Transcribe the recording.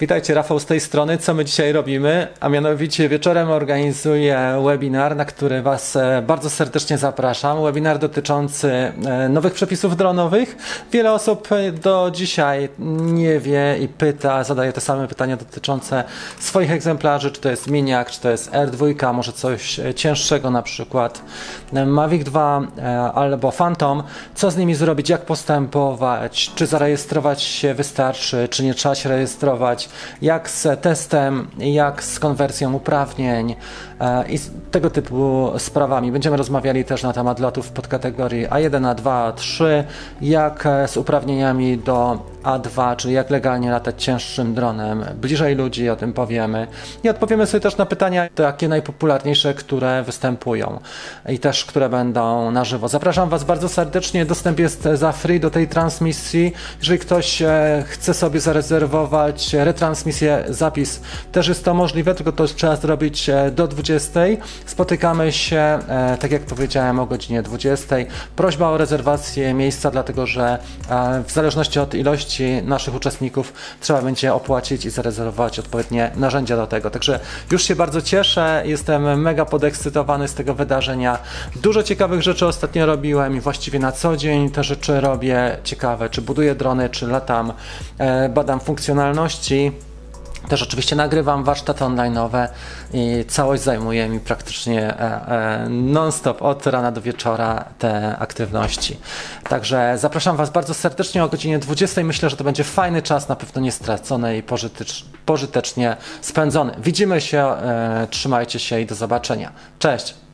Witajcie, Rafał z tej strony. Co my dzisiaj robimy? A mianowicie wieczorem organizuję webinar, na który Was e, bardzo serdecznie zapraszam. Webinar dotyczący e, nowych przepisów dronowych. Wiele osób e, do dzisiaj nie wie i pyta, zadaje te same pytania dotyczące swoich egzemplarzy, czy to jest Miniak, czy to jest R2, może coś cięższego, na przykład Mavic 2 albo Phantom. Co z nimi zrobić, jak postępować, czy zarejestrować się wystarczy, czy nie trzeba się rejestrować jak z testem, jak z konwersją uprawnień e, i tego typu sprawami. Będziemy rozmawiali też na temat lotów pod kategorii A1, A2, A3, jak z uprawnieniami do A2, czyli jak legalnie latać cięższym dronem. Bliżej ludzi o tym powiemy i odpowiemy sobie też na pytania takie najpopularniejsze, które występują i też które będą na żywo. Zapraszam Was bardzo serdecznie. Dostęp jest za free do tej transmisji. Jeżeli ktoś e, chce sobie zarezerwować retransmisję, zapis, też jest to możliwe, tylko to trzeba zrobić e, do 20. Spotykamy się, e, tak jak powiedziałem, o godzinie 20. Prośba o rezerwację miejsca, dlatego że w zależności od ilości naszych uczestników trzeba będzie opłacić i zarezerwować odpowiednie narzędzia do tego. Także już się bardzo cieszę, jestem mega podekscytowany z tego wydarzenia. Dużo ciekawych rzeczy ostatnio robiłem i właściwie na co dzień te rzeczy robię ciekawe, czy buduję drony, czy latam, e, badam funkcjonalności. Też oczywiście nagrywam warsztaty online'owe i całość zajmuje mi praktycznie e, e, non-stop od rana do wieczora te aktywności. Także zapraszam Was bardzo serdecznie o godzinie 20. Myślę, że to będzie fajny czas, na pewno nie stracony i pożytecz, pożytecznie spędzony. Widzimy się, e, trzymajcie się i do zobaczenia. Cześć!